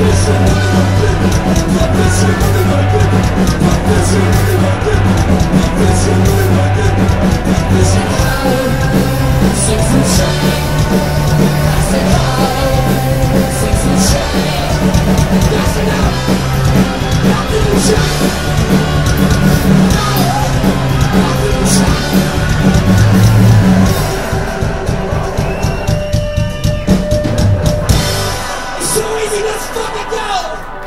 Shut up! It is fucking!